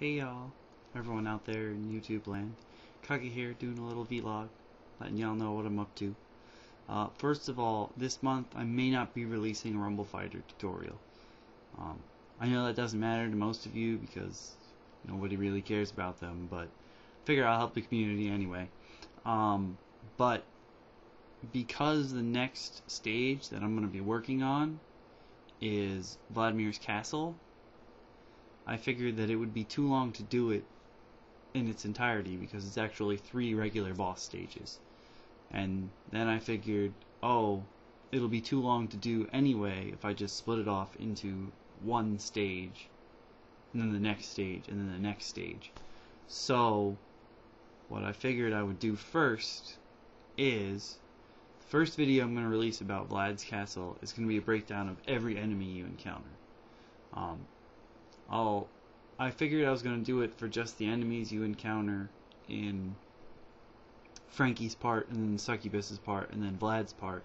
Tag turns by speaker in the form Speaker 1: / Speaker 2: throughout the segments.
Speaker 1: Hey y'all, everyone out there in YouTube land. Kage here doing a little vlog, letting y'all know what I'm up to. Uh, first of all, this month I may not be releasing a Rumble Fighter tutorial. Um, I know that doesn't matter to most of you because nobody really cares about them, but figure I'll help the community anyway. Um, but because the next stage that I'm going to be working on is Vladimir's Castle, I figured that it would be too long to do it in its entirety because it's actually three regular boss stages. And then I figured, oh, it'll be too long to do anyway if I just split it off into one stage, and then the next stage, and then the next stage. So, what I figured I would do first is the first video I'm going to release about Vlad's Castle is going to be a breakdown of every enemy you encounter. Um, I'll I figured I was going to do it for just the enemies you encounter in Frankie's part and then Succubus's part and then Vlad's part.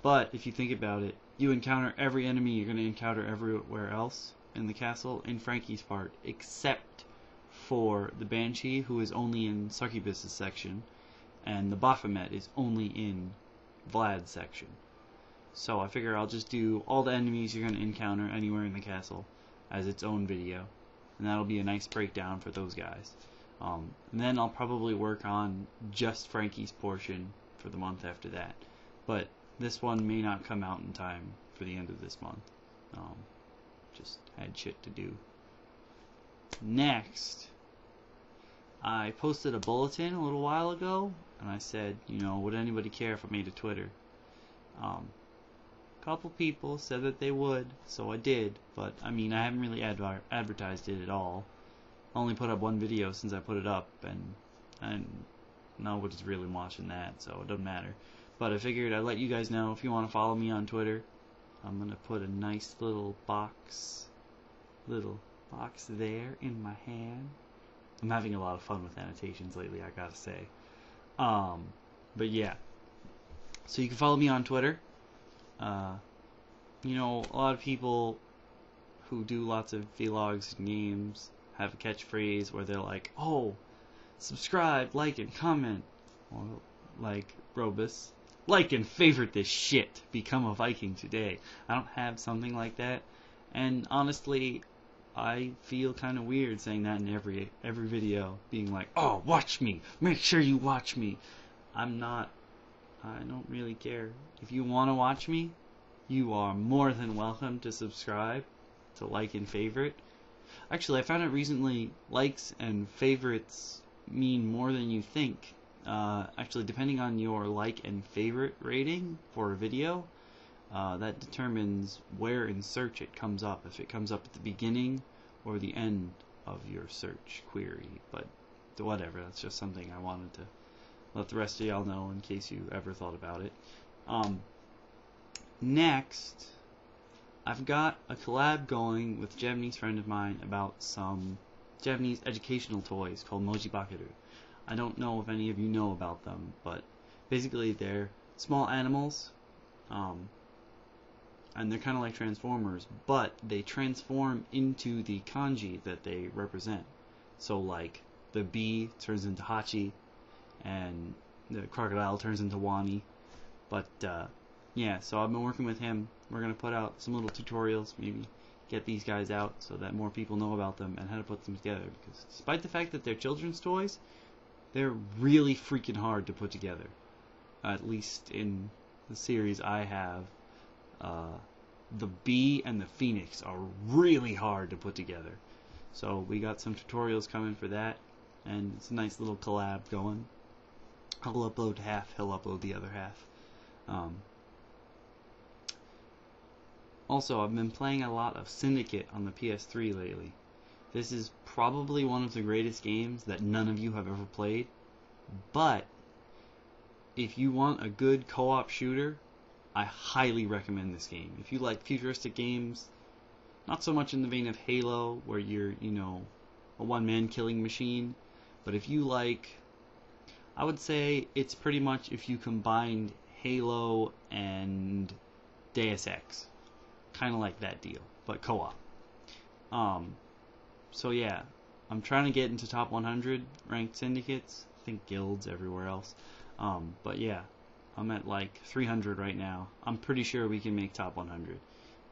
Speaker 1: But if you think about it, you encounter every enemy you're going to encounter everywhere else in the castle in Frankie's part except for the Banshee who is only in Succubus's section and the Baphomet is only in Vlad's section. So I figure I'll just do all the enemies you're going to encounter anywhere in the castle as its own video. And that'll be a nice breakdown for those guys. Um, and then I'll probably work on just Frankie's portion for the month after that. But this one may not come out in time for the end of this month. Um, just had shit to do. Next, I posted a bulletin a little while ago, and I said, you know, would anybody care if I made a Twitter? Um, couple people said that they would, so I did. But I mean, I haven't really adver advertised it at all. I only put up one video since I put it up, and and nobody's really watching that, so it doesn't matter. But I figured I'd let you guys know if you want to follow me on Twitter. I'm gonna put a nice little box, little box there in my hand. I'm having a lot of fun with annotations lately, I gotta say. Um, but yeah. So you can follow me on Twitter uh, you know, a lot of people who do lots of vlogs and games have a catchphrase where they're like, oh, subscribe, like, and comment. Or like Robus, like and favorite this shit. Become a Viking today. I don't have something like that. And honestly, I feel kind of weird saying that in every every video, being like, "Oh, watch me. Make sure you watch me." I'm not I don't really care. If you want to watch me, you are more than welcome to subscribe, to like and favorite. Actually, I found out recently likes and favorites mean more than you think. Uh, actually, depending on your like and favorite rating for a video, uh, that determines where in search it comes up. If it comes up at the beginning or the end of your search query. But whatever, that's just something I wanted to let the rest of y'all know in case you ever thought about it. Um, next, I've got a collab going with a Japanese friend of mine about some Japanese educational toys called Moji Bakeru. I don't know if any of you know about them, but basically they're small animals, um, and they're kind of like Transformers, but they transform into the kanji that they represent. So like the bee turns into Hachi, and the crocodile turns into Wani. But uh, yeah, so I've been working with him. We're gonna put out some little tutorials, maybe get these guys out so that more people know about them and how to put them together. Because despite the fact that they're children's toys, they're really freaking hard to put together. At least in the series I have, uh, the bee and the phoenix are really hard to put together. So we got some tutorials coming for that, and it's a nice little collab going. I'll upload half, he'll upload the other half. Um, also, I've been playing a lot of Syndicate on the PS3 lately. This is probably one of the greatest games that none of you have ever played, but if you want a good co-op shooter, I highly recommend this game. If you like futuristic games, not so much in the vein of Halo, where you're, you know, a one-man killing machine, but if you like I would say it's pretty much if you combined Halo and Deus Ex. Kind of like that deal, but co-op. Um, so yeah, I'm trying to get into top 100 ranked syndicates. I think guilds everywhere else. Um, but yeah, I'm at like 300 right now. I'm pretty sure we can make top 100.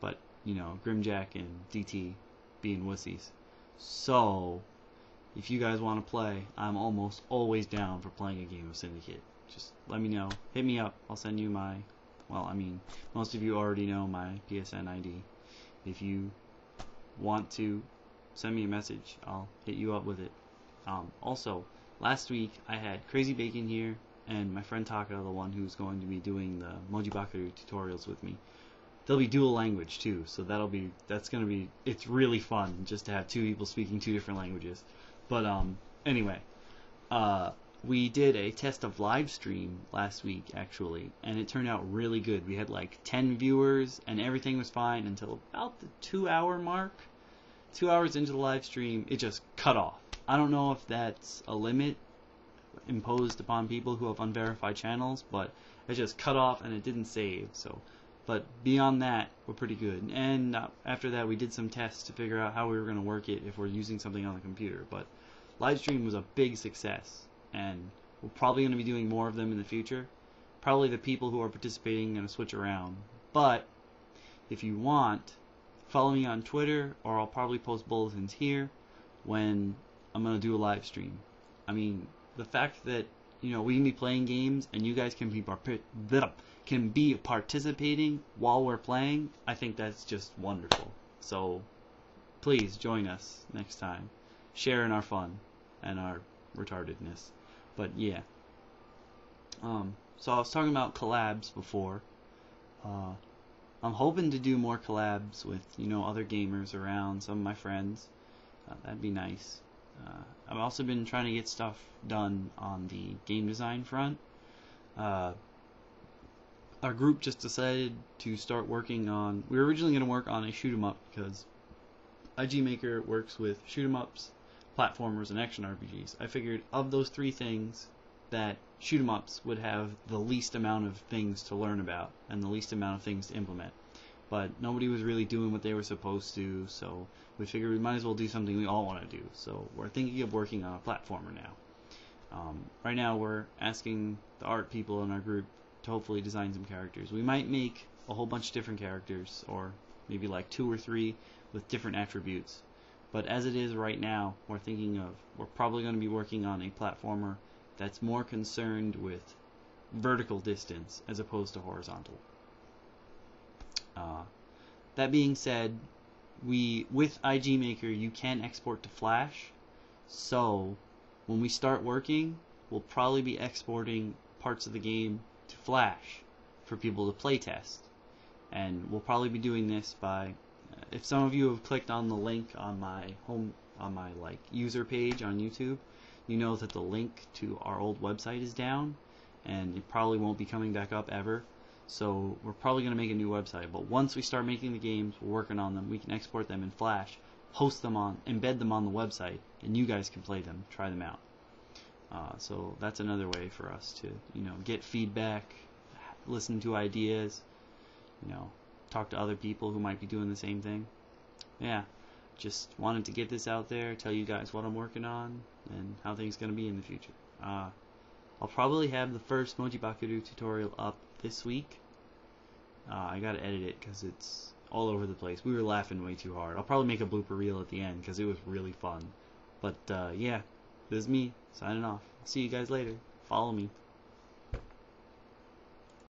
Speaker 1: But, you know, Grimjack and DT being wussies. So, if you guys want to play, I'm almost always down for playing a game of Syndicate. Just let me know. Hit me up. I'll send you my, well, I mean, most of you already know my PSN ID. If you want to send me a message, I'll hit you up with it. Um, also, last week I had Crazy Bacon here and my friend Taka, the one who's going to be doing the Mojibakeru tutorials with me. There'll be dual language too, so that'll be that's gonna be it's really fun just to have two people speaking two different languages. But um, anyway, uh, we did a test of live stream last week actually, and it turned out really good. We had like 10 viewers, and everything was fine until about the two hour mark. Two hours into the live stream, it just cut off. I don't know if that's a limit imposed upon people who have unverified channels, but it just cut off and it didn't save. So, but beyond that, we're pretty good. And uh, after that, we did some tests to figure out how we were going to work it if we're using something on the computer. But live stream was a big success, and we're probably going to be doing more of them in the future. Probably the people who are participating are going to switch around. But if you want, follow me on Twitter, or I'll probably post bulletins here when I'm going to do a live stream. I mean, the fact that you know we can be playing games and you guys can be can be participating while we're playing, I think that's just wonderful. So please join us next time. Share in our fun and our retardedness. But yeah. Um, so I was talking about collabs before. Uh, I'm hoping to do more collabs with you know other gamers around, some of my friends. Uh, that'd be nice. Uh, I've also been trying to get stuff done on the game design front. Uh, our group just decided to start working on. We were originally going to work on a shoot 'em up because IG Maker works with shoot 'em ups, platformers, and action RPGs. I figured of those three things, that shoot 'em ups would have the least amount of things to learn about and the least amount of things to implement but nobody was really doing what they were supposed to, so we figured we might as well do something we all want to do. So we're thinking of working on a platformer now. Um, right now, we're asking the art people in our group to hopefully design some characters. We might make a whole bunch of different characters, or maybe like two or three with different attributes. But as it is right now, we're thinking of we're probably going to be working on a platformer that's more concerned with vertical distance as opposed to horizontal. Uh, that being said, we with IG Maker you can export to Flash. So when we start working, we'll probably be exporting parts of the game to Flash for people to playtest. And we'll probably be doing this by if some of you have clicked on the link on my home on my like user page on YouTube, you know that the link to our old website is down and it probably won't be coming back up ever. So we're probably going to make a new website. But once we start making the games, we're working on them, we can export them in Flash, post them on, embed them on the website, and you guys can play them, try them out. Uh, so that's another way for us to, you know, get feedback, listen to ideas, you know, talk to other people who might be doing the same thing. Yeah, just wanted to get this out there, tell you guys what I'm working on, and how things going to be in the future. Uh, I'll probably have the first Mojibakeru tutorial up this week. Uh, I gotta edit it because it's all over the place. We were laughing way too hard. I'll probably make a blooper reel at the end because it was really fun. But uh, yeah, this is me signing off. See you guys later. Follow me.